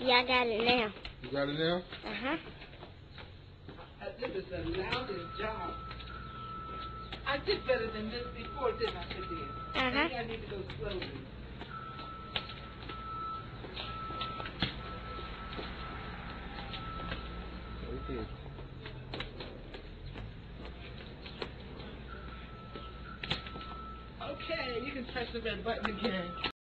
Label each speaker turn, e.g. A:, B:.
A: Yeah, I got it now.
B: You got it now?
A: Uh-huh.
C: I This is the loudest job. I did better than this before, didn't I, Kadir?
A: Uh-huh.
C: I need to go slowly.
B: Okay.
C: Okay, you can press the red button again.